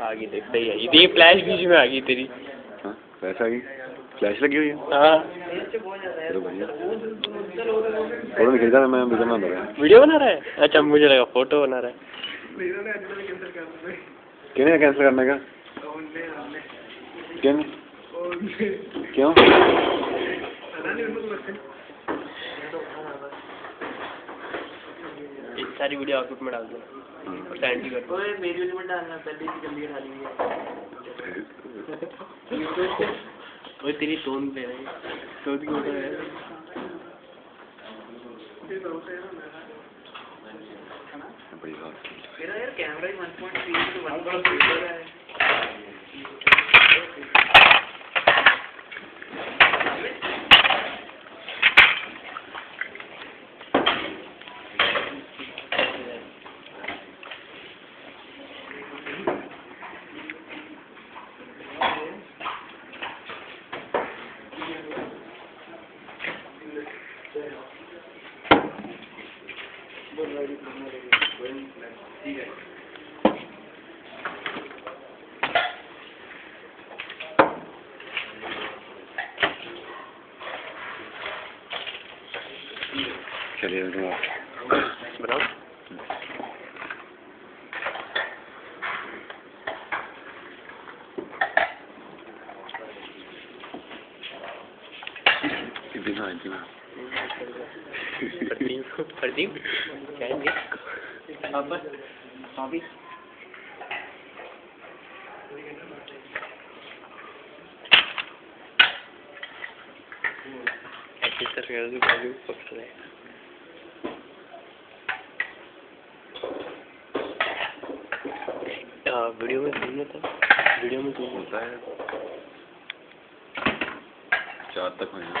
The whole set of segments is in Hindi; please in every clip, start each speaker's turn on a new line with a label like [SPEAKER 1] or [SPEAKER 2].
[SPEAKER 1] आ गई देख सही है। ये फ्लैश बीच में आ गई तेरी।
[SPEAKER 2] हाँ पैसा की फ्लैश लगी हुई है।
[SPEAKER 1] हाँ।
[SPEAKER 2] चलो बढ़िया। फ़ोटो नहीं खरीदा मैं वीडियो बना रहा
[SPEAKER 1] वीडियो बना रहा है? अच्छा मुझे लगा फ़ोटो बना रहा है।
[SPEAKER 2] किन्हें कैंसिल करने का? किन क्यों?
[SPEAKER 1] ये सारी वीडियो आउटपुट में डाल देना और सेंड भी कर
[SPEAKER 3] ओए मेरी मत डालना पहले ही जल्दी डाली है।
[SPEAKER 1] ओए तेरी टोन पे है। टोन की है?
[SPEAKER 3] मेरा यार कैमरा ही 1.3 से 1.2 है।
[SPEAKER 1] Görüyorum
[SPEAKER 2] abi. Bravo.
[SPEAKER 1] Günaydın abi. Продим, продим, конечно.
[SPEAKER 3] अब अभी
[SPEAKER 1] ऐसे सर बाजू पकड़ रहे हाँ। वीडियो में सुनना था वीडियो में सुनना
[SPEAKER 2] होता है। चार तक होगा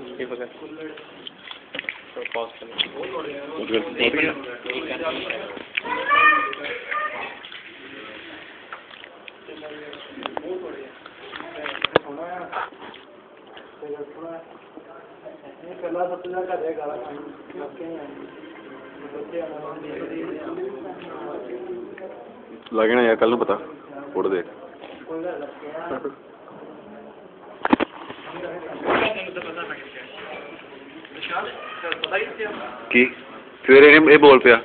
[SPEAKER 1] उसके बगैर। तो पॉज
[SPEAKER 2] लगना यार कल पता फोड़ ਕੀ ਸਵੇਰੇ ਇਹ ਬੋਲ ਪਿਆ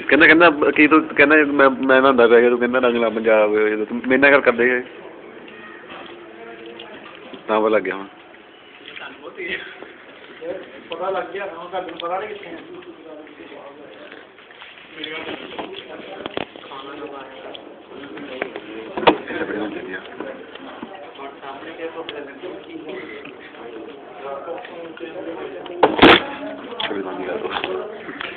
[SPEAKER 2] ਕਹਿੰਦਾ ਕਹਿੰਦਾ ਕੀ ਤੂੰ ਕਹਿੰਦਾ ਮੈਂ ਮੈਂ ਨਹਾਉਂਦਾ ਪਿਆ ਤੂੰ ਕਹਿੰਦਾ ਰੰਗਲਾ ਪੰਜਾਬ ਮੇਰੇ ਨਾਲ ਗੱਲ ਕਰਦੇ ਹੈ ਤਾਂ ਪਤਾ ਲੱਗ ਗਿਆ ਹੁਣ ਪਤਾ ਲੱਗ ਗਿਆ ਹੁਣ ਤੁਹਾਨੂੰ ਪਤਾ ਨਹੀਂ ਕਿੱਥੇ ਹੈ ਖਾਣਾ ਲਵਾ ਰਿਹਾ का दोस्त